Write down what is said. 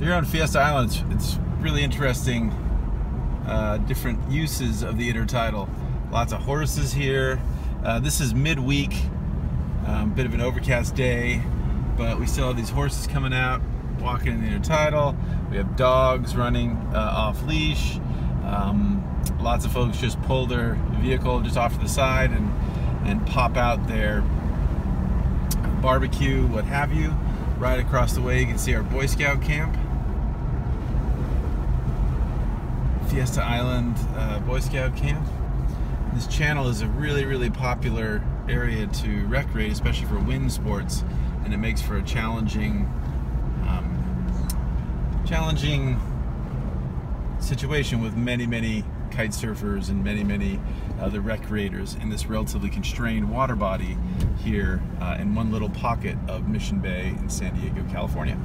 So here on Fiesta Island, it's, it's really interesting uh, different uses of the intertidal. Lots of horses here. Uh, this is midweek, um, bit of an overcast day, but we still have these horses coming out, walking in the intertidal. We have dogs running uh, off leash. Um, lots of folks just pull their vehicle just off to the side and, and pop out their barbecue, what have you. Right across the way, you can see our Boy Scout camp. Fiesta Island uh, Boy Scout camp. This channel is a really, really popular area to recreate, especially for wind sports, and it makes for a challenging, um, challenging situation with many, many kite surfers and many, many other recreators in this relatively constrained water body here uh, in one little pocket of Mission Bay in San Diego, California.